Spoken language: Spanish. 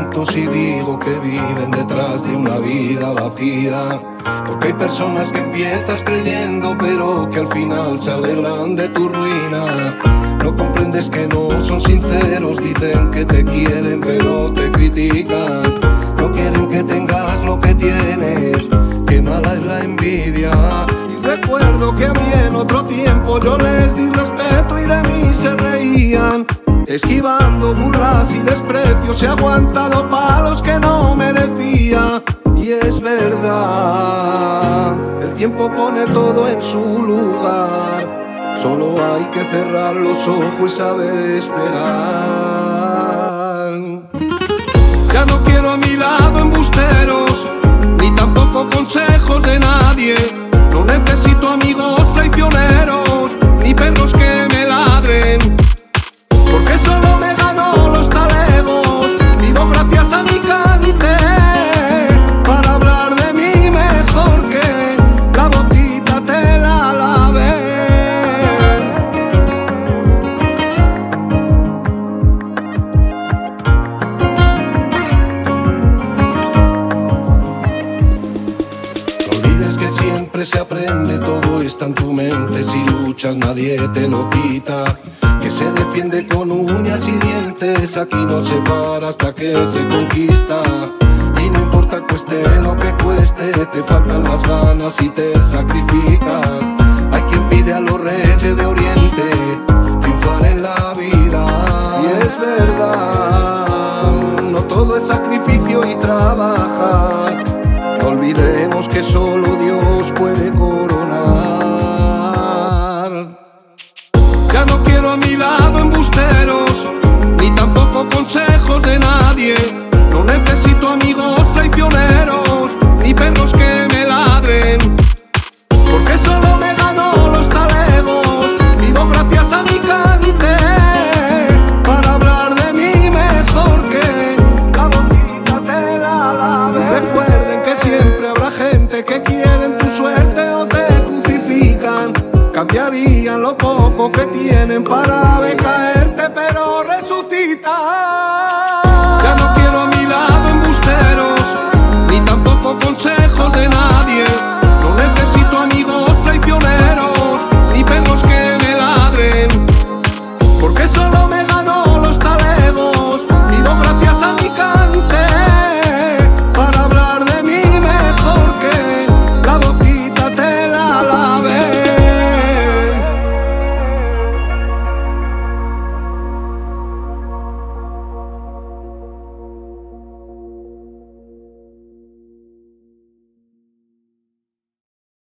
cuantos y digo que viven detrás de una vida vacía. Porque hay personas que empiezas creyendo, pero que al final se alegran de tu ruina. No comprendes que no son sinceros, dicen que te quieren, pero te critican. No quieren que tengas lo que tienes, que mala es la envidia. Y recuerdo que a mí en otro tiempo yo les di respeto y de mí se reían. Esquivando burlas y desprecios, he aguantado palos que no merecía. Y es verdad, el tiempo pone todo en su lugar. Solo hay que cerrar los ojos y saber esperar. Ya no quiero a mi lado embusteros, ni tampoco consejos de nadie. Se aprende, todo está en tu mente. Si luchas, nadie te lo quita. Que se defiende con uñas y dientes. Aquí no se para hasta que se conquista. Y no importa cueste lo que cueste, te faltan las ganas y te sacrificas. Puede Cambiaría lo poco que tienen para caerte, pero resucitar.